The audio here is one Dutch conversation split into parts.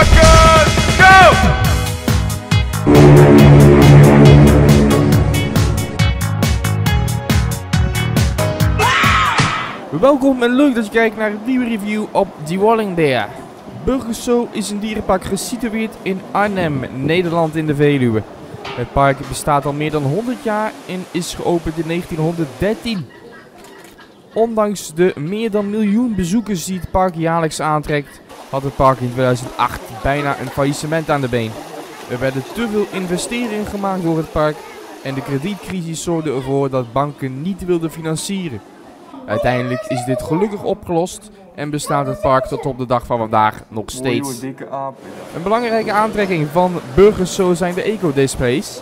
Varkens, go! Welkom en leuk dat je kijkt naar een nieuwe review op The Walling Bear. Burgerso is een dierenpark gesitueerd in Arnhem, Nederland in de Veluwe. Het park bestaat al meer dan 100 jaar en is geopend in 1913. Ondanks de meer dan miljoen bezoekers die het park jaarlijks aantrekt, had het park in 2008 bijna een faillissement aan de been. Er werden te veel investeringen gemaakt door het park en de kredietcrisis zorgde ervoor dat banken niet wilden financieren. Uiteindelijk is dit gelukkig opgelost en bestaat het park tot op de dag van vandaag nog steeds. Een belangrijke aantrekking van burgers zo zijn de eco-displays.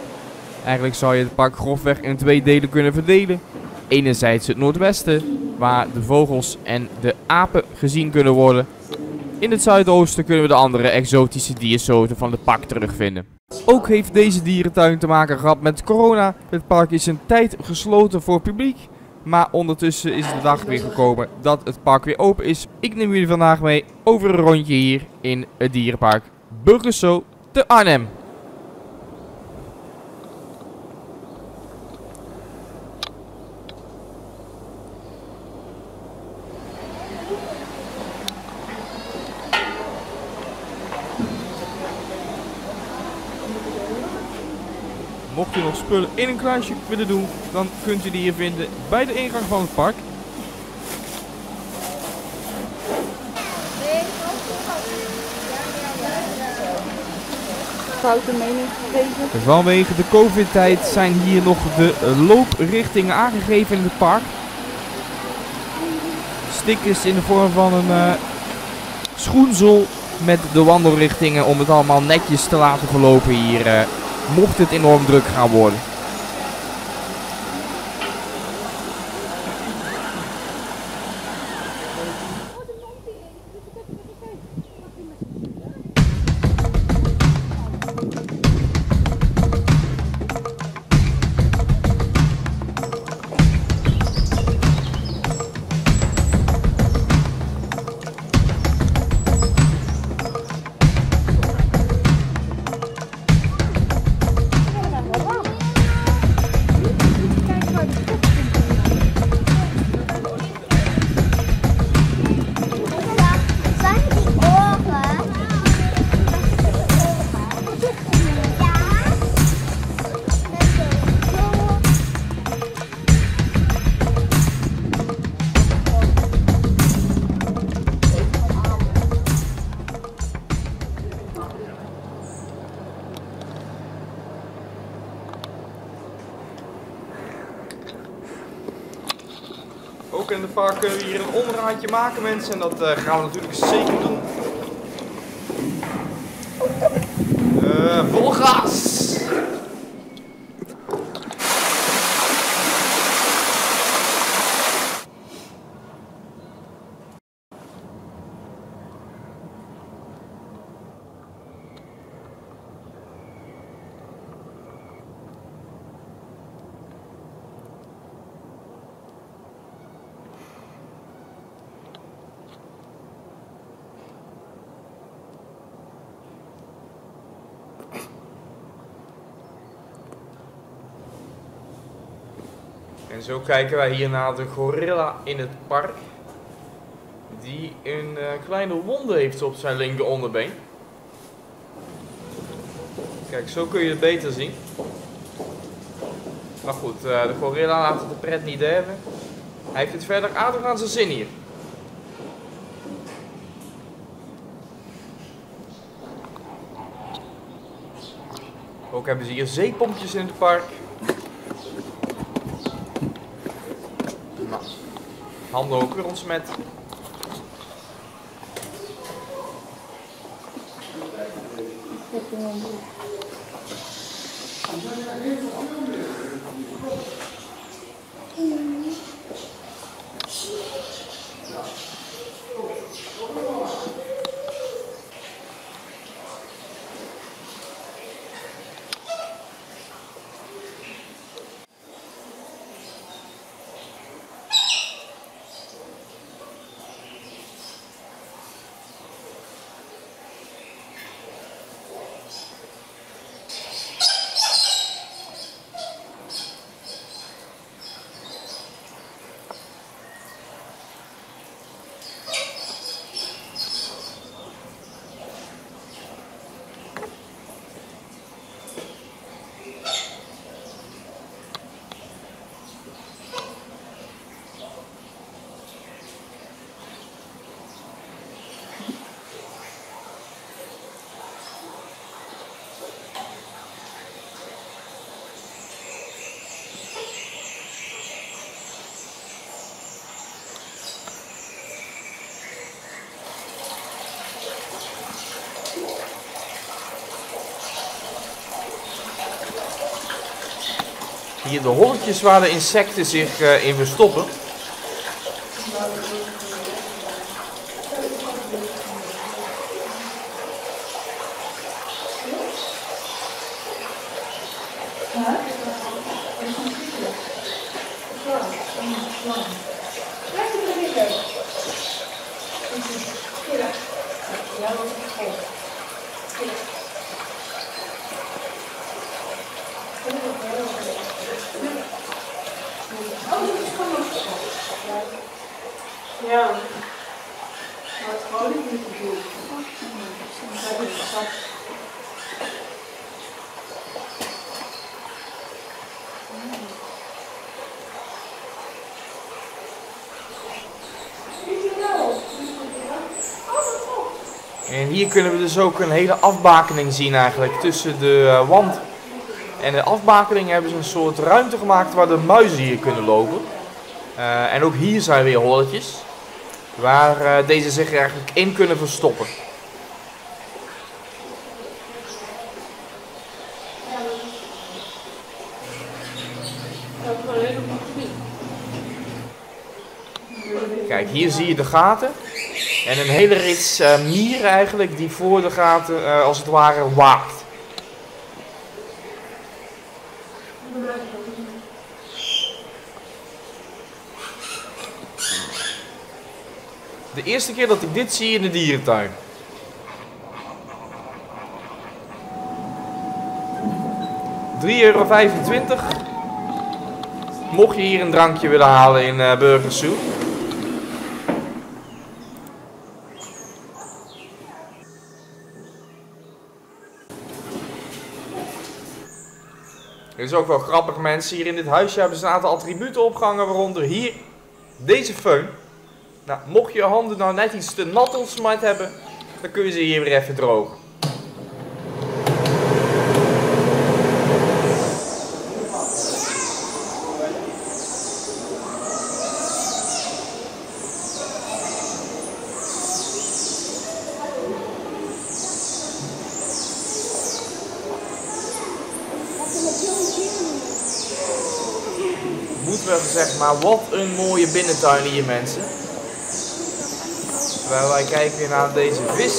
Eigenlijk zou je het park grofweg in twee delen kunnen verdelen. Enerzijds het noordwesten, waar de vogels en de apen gezien kunnen worden. In het zuidoosten kunnen we de andere exotische diersoorten van het park terugvinden. Ook heeft deze dierentuin te maken gehad met corona. Het park is een tijd gesloten voor publiek. Maar ondertussen is de dag weer gekomen dat het park weer open is. Ik neem jullie vandaag mee over een rondje hier in het dierenpark Burgerso te Arnhem. Mocht u nog spullen in een kluisje willen doen, dan kunt u die hier vinden bij de ingang van het park. foute mening gegeven. Vanwege de covid-tijd zijn hier nog de looprichtingen aangegeven in het park. Stickers in de vorm van een eh, schoenzel met de wandelrichtingen om het allemaal netjes te laten verlopen hier. eh, mocht het enorm druk gaan worden. Park kunnen we hier een omraadje maken mensen en dat eh, gaan we natuurlijk zeker doen. Eh vol gas! En zo kijken wij hier naar de gorilla in het park. Die een eh, kleine wonde heeft op zijn linker onderbeen. Kijk, zo kun je het beter zien. Maar goed, eh, de gorilla laat het de pret niet hebben. Hij heeft het verder aardig aan zijn zin hier. Ook hebben ze hier zeepompjes in het park. Handen ook weer ontsmet. Hier de holletjes waar de insecten zich eh, in verstoppen. Ja. Maar het gewoon niet. En hier kunnen we dus ook een hele afbakening zien eigenlijk tussen de eh, wand en de afbakening hebben ze een soort ruimte gemaakt waar de muizen hier kunnen lopen. Eh, en ook hier zijn weer holletjes waar eh, deze zich eigenlijk in kunnen verstoppen. Kijk, hier zie je de gaten. En een hele rits eh, mieren eigenlijk die voor de gaten eh, als het ware waakt. De eerste keer dat ik dit zie in de dierentuin. €3,25 euro. Mocht je hier een drankje willen halen in eh Burger Zoo. Het is ook wel grappig mensen. Hier in dit huisje hebben ze een aantal attributen opgehangen. Waaronder hier deze föhn. Nou, mocht je handen nou net iets te nat ontsmijt hebben. Dan kun je ze hier weer even drogen. Moet wel gezegd, maar wat een mooie binnentuin hier mensen. Terwijl wij kijken naar deze vis.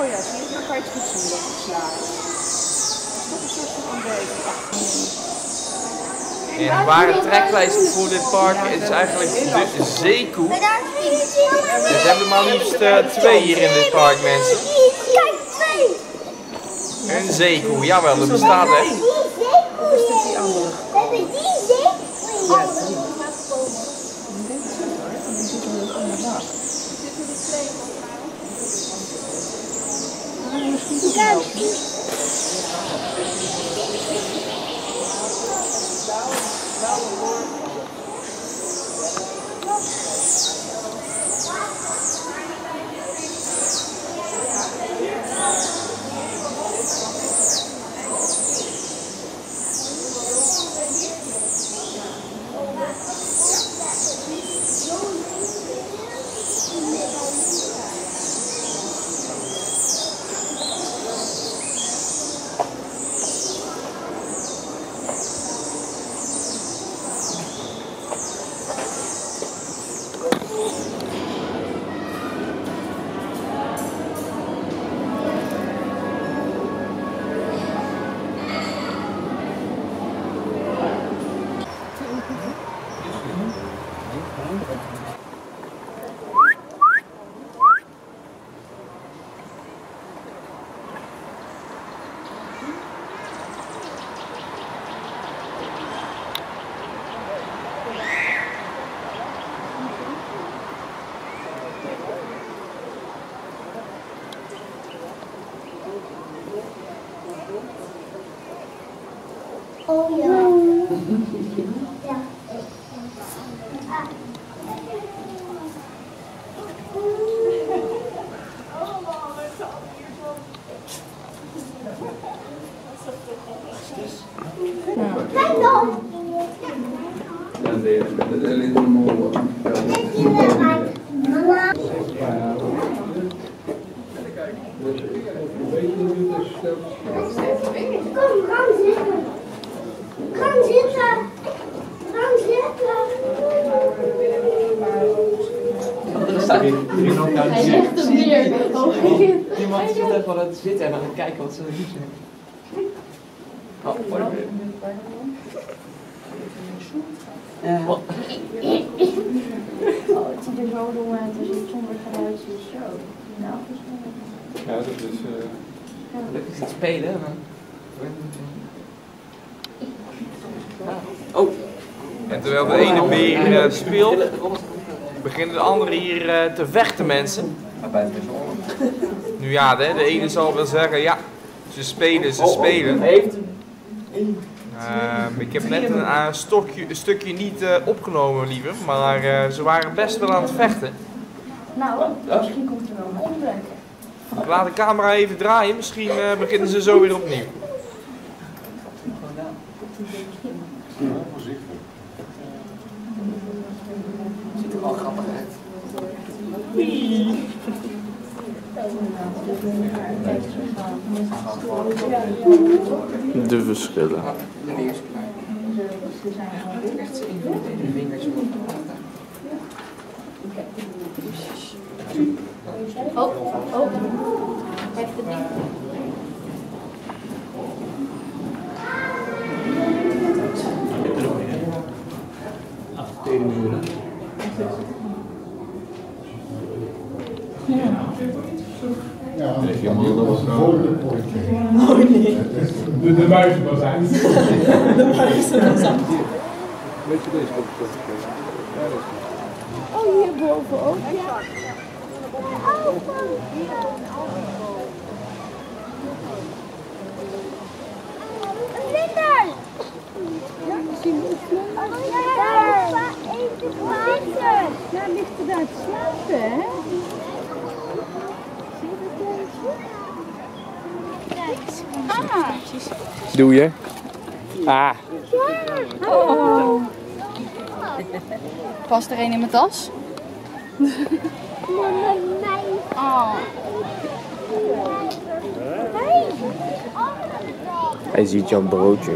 Oh ja, zie je, dan kan je het goed zien dat het slaat. Het is toch een soort van ontbijt. En de ware treklijst voor dit park is eigenlijk de zeekoe. Dus we hebben maar liefst eh, twee hier in dit park mensen. Kijk, twee. Een zeekoe, jawel, dat bestaat echt. Die zeekoe. We hebben die zeekoe. Oh Oh, yeah. yeah. Hello. Kijken wat ze doen. Oh. Oh, het ziet er zo dom uit als je het zonder geluid ziet. Zo. Nou, Ja, dat is. eh Lekker zitten spelen. Oh. En terwijl de ene beer eh, speelt, beginnen de anderen hier eh, te vechten, mensen. Nu ja, de, de ene zal wel zeggen, ja, ze spelen, ze spelen. Heeft. Ehm, ik heb net een, eh, stokje, een stukje niet eh, opgenomen, liever, maar eh, ze waren best wel aan het vechten. nou misschien komt er wel een. Ik laat de camera even draaien, misschien eh, beginnen ze zo weer opnieuw. Ziet er wel grappig uit. De verschillen. De. Echt. Oh, oh. Het. De, de muizenbazijn. Weet je deze ook? Oh, hierboven ook. Ja. Oh, Een vlinder! Ja, zie een vlinder. Daar! Even water! Ja, ligt er daar te slapen, hè? Zie je Ah! Doe je? Ah. Oh. Past er een in mijn tas? Mama, mij. Oh. Hij ziet jouw broodje.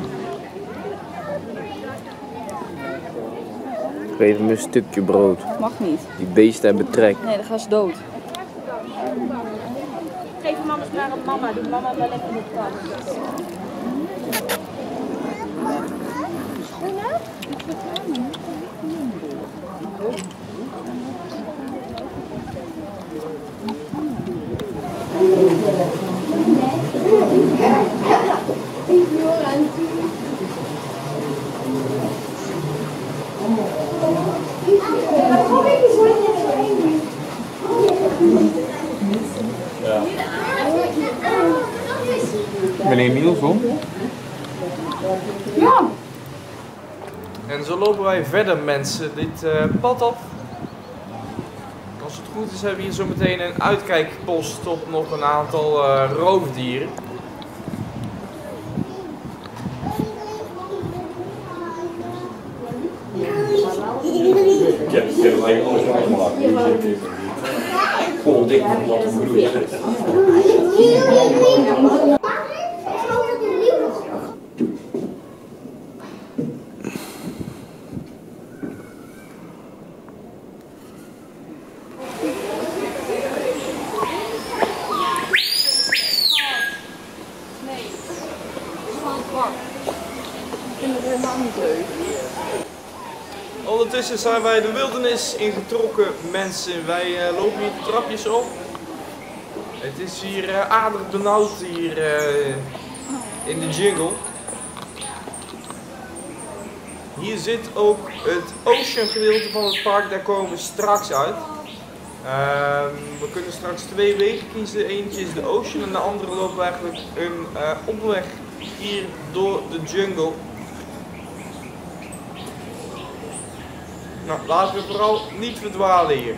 Geef hem een stukje brood. Mag niet. Die beesten hebben trek. Nee, dan gaan ze dood. Anders maar aan mama. Doe mama wel even in de tas. Meneer Nielsen? En zo lopen wij verder mensen dit eh, pad op. Als het goed is hebben we hier zo meteen een uitkijkpost op nog een aantal eh, roofdieren. Ik heb, ik heb eigenlijk alles gemaakt. Gewoon dik van Ondertussen zijn wij de wildernis ingetrokken, mensen. Wij eh, lopen hier trapjes op. Het is hier eh, aardig hier eh, in de jungle. Hier zit ook het ocean gedeelte van het park, daar komen we straks uit. Ehm, we kunnen straks twee wegen kiezen. Eentje is de ocean en de andere loopt eigenlijk een omweg hier door de jungle. Nou, laten we vooral niet verdwalen hier.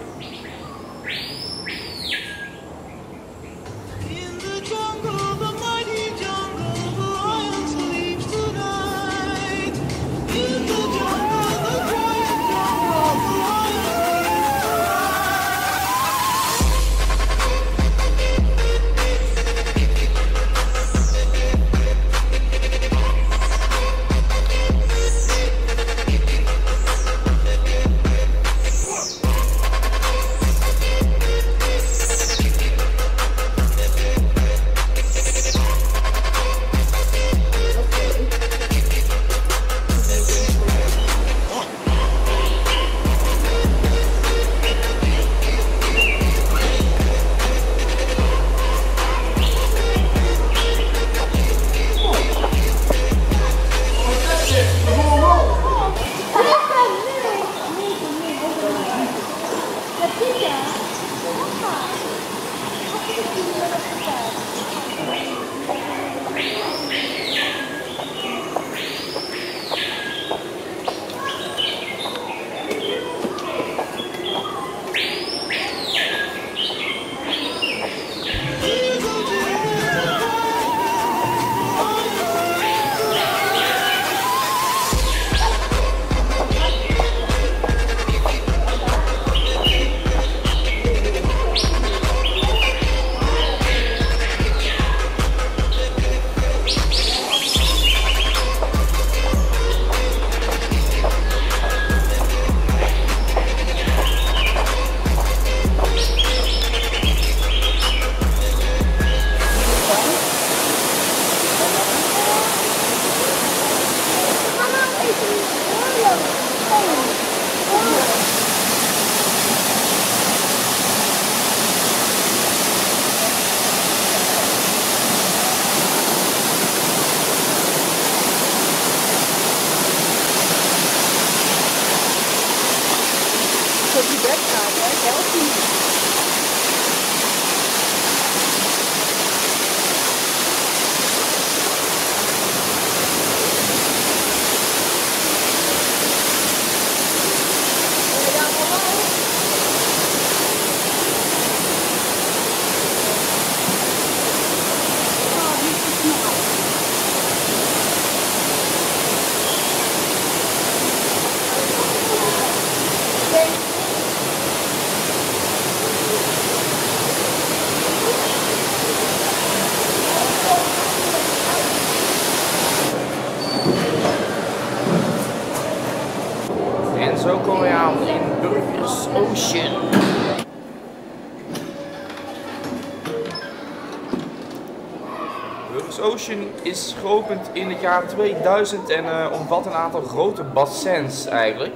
Ocean is geopend in het jaar 2000 en eh, omvat een aantal grote bassins eigenlijk.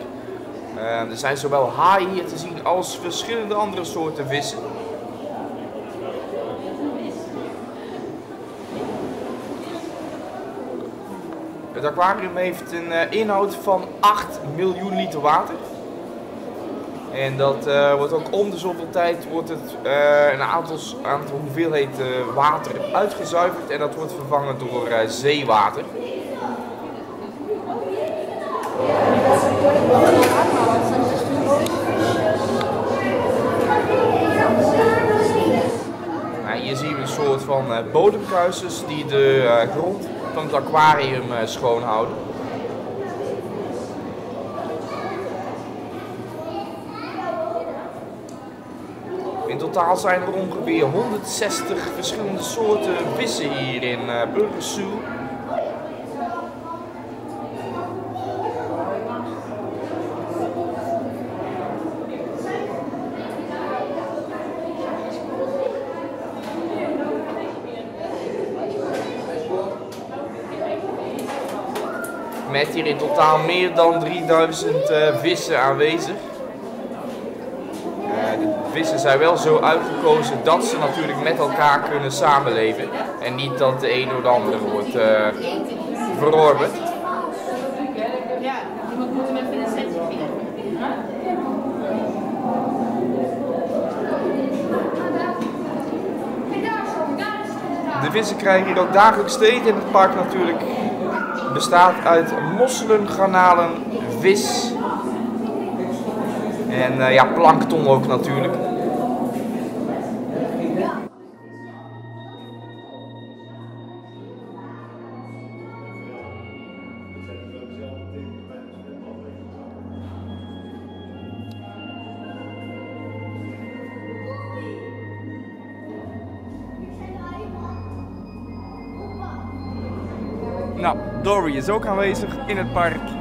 Eh, er zijn zowel haaien hier te zien als verschillende andere soorten vissen. Het aquarium heeft een eh, inhoud van 8 miljoen liter water. En dat eh, wordt ook om de zoveel tijd wordt het, eh, een aantal, aantal hoeveelheid water uitgezuiverd en dat wordt vervangen door eh, zeewater. Nou, hier zien we een soort van bodemkuisers die de grond van het aquarium schoonhouden. In totaal zijn er ongeveer 160 verschillende soorten vissen hier in uh, Zoo. Met hier in totaal meer dan 3000 eh, vissen aanwezig. Eh, zijn wel zo uitgekozen dat ze natuurlijk met elkaar kunnen samenleven. En niet dat de een door de andere wordt uh, verorberd. De vissen krijgen hier ook dagelijks te eten. En het park natuurlijk bestaat uit mosselen, garnalen, vis en uh, ja, plankton ook natuurlijk. Dory is ook aanwezig in het park.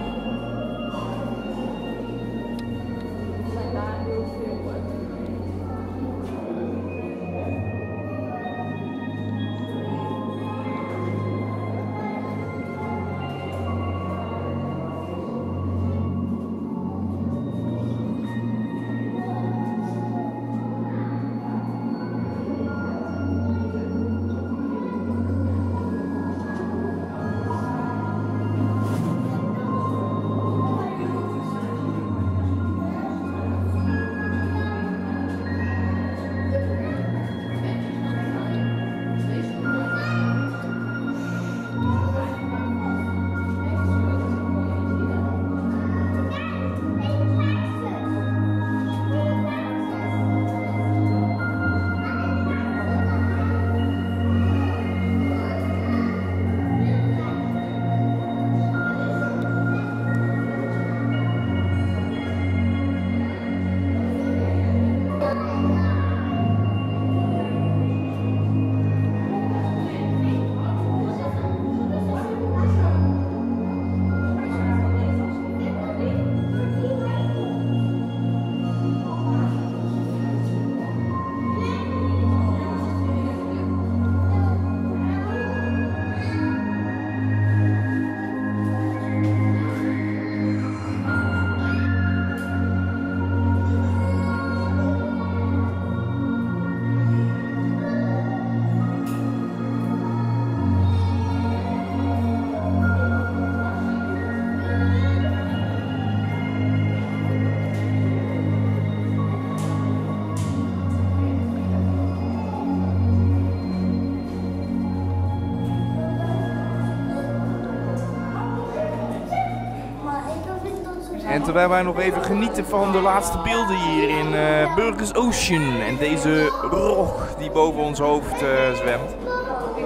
Terwijl wij nog even genieten van de laatste beelden hier in uh, Burgers Ocean en deze rog die boven ons hoofd uh, zwemt,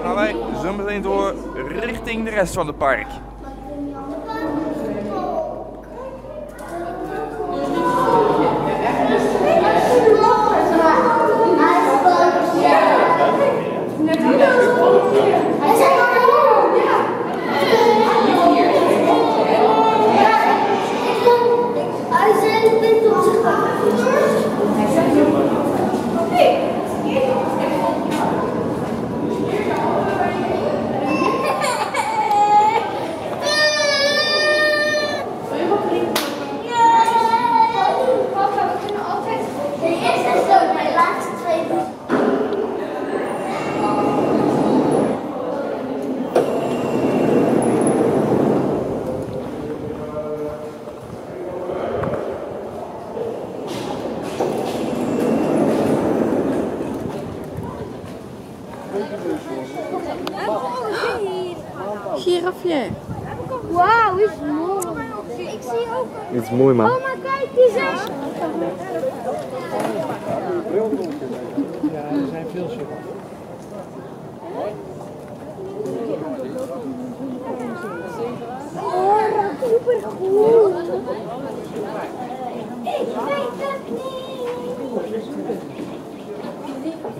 gaan wij zo meteen door richting de rest van het park. Girafje. Wauw, is mooi. Ik zie ook. Dit is mooi, man. maar kijk, die zijn. Ja, er zijn veel soorten. Oh, supergoed. Ik weet het niet.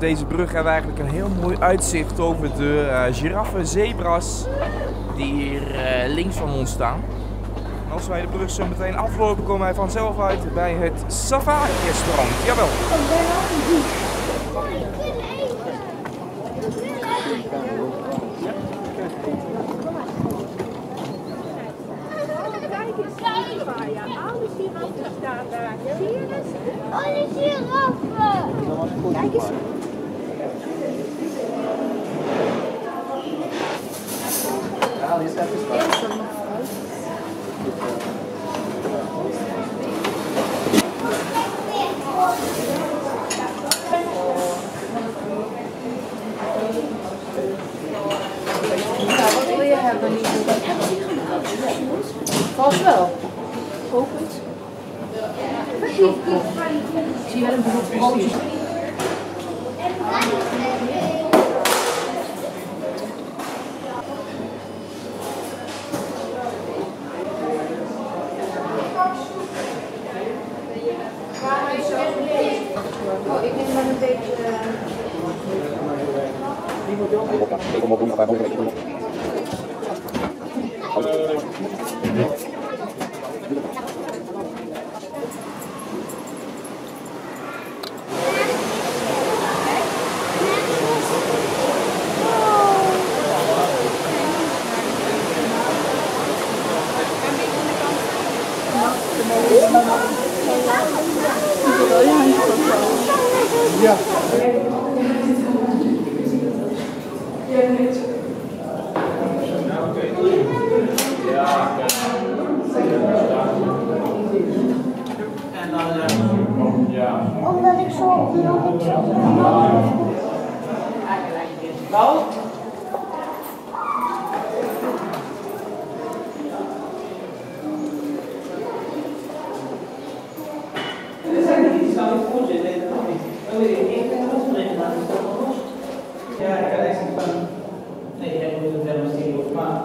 deze brug hebben we eigenlijk een heel mooi uitzicht over de eh giraffen, zebras die hier eh, links van ons staan. Als wij de brug zo meteen aflopen, komen wij vanzelf uit bij het Safari restaurant. Jawel. Kijk eens, ja, alle giraffen staan daar. Zie je dat? Alle giraffen. Kijk eens. Ja, wat wil je hebben? Vast wel. Hoop het. Ik zie wel een beroep broodjes. Oh, ik neem maar een beetje... Omdat ik zo omdat ik zo Ja, ik had echt van. Nee, jij moet het helemaal zien of maar.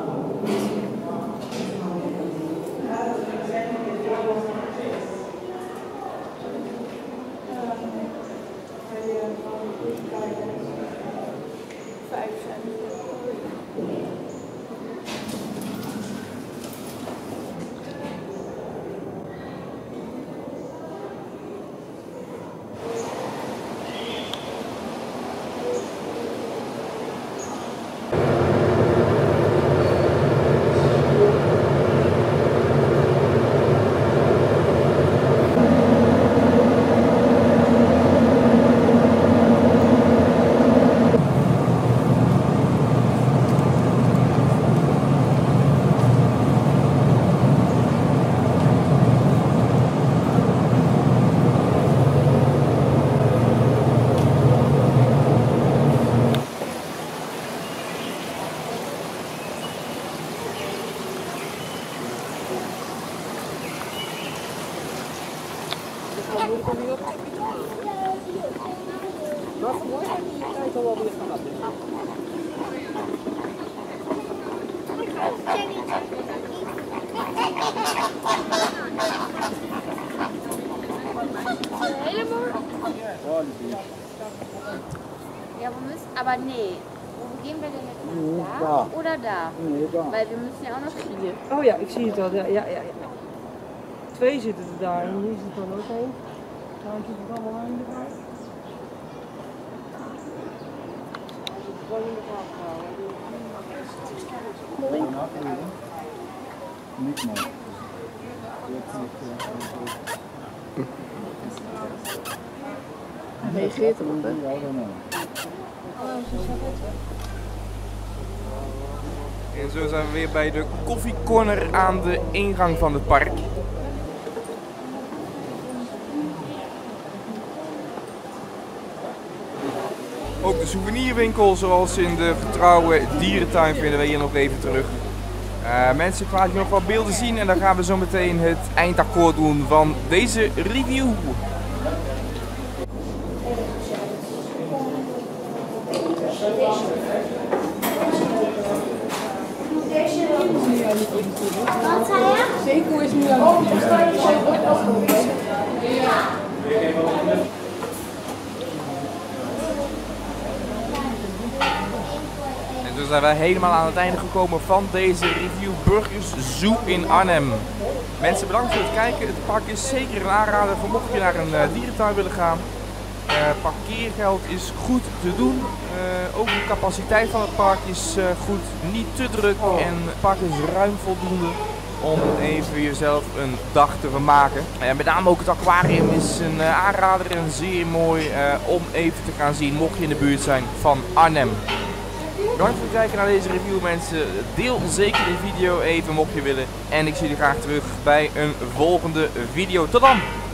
Ja, wir müssen, aber nee. Wo gehen wir denn jetzt? Da oder da? Weil wir müssen ja auch noch hier. Oh ja, ik zie het al. Ja, ja, ja. ja. Twee zitten er daar en hier zit dan ook één. Daar zit het allemaal aan de kant. Gewoon in de houden. Niet mooi. Hij reageert erop, hè? En zo zijn we weer bij de koffiecorner aan de ingang van het park. Ook de souvenirwinkel, zoals in de vertrouwde dierentuin, vinden we hier nog even terug. Eh, mensen, je nog wat beelden zien en dan gaan we zo meteen het eindakkoord doen van deze review. Wat zei je? Zeker is nu aan En zo zijn wij helemaal aan het einde gekomen van deze review Burgers Zoo in Arnhem. Mensen bedankt voor het kijken. Het park is zeker een aanrader voor mocht je naar een eh, dierentuin willen gaan. Eh, parkeergeld is goed te doen. Eh, ook de capaciteit van het park is goed. Niet te druk en het park is ruim voldoende om even jezelf een dag te vermaken. En met name ook het aquarium is een aanrader en zeer mooi om even te gaan zien mocht je in de buurt zijn van Arnhem. Bedankt voor het kijken naar deze review mensen. Deel zeker de video even mocht je willen. En ik zie jullie graag terug bij een volgende video. Tot dan!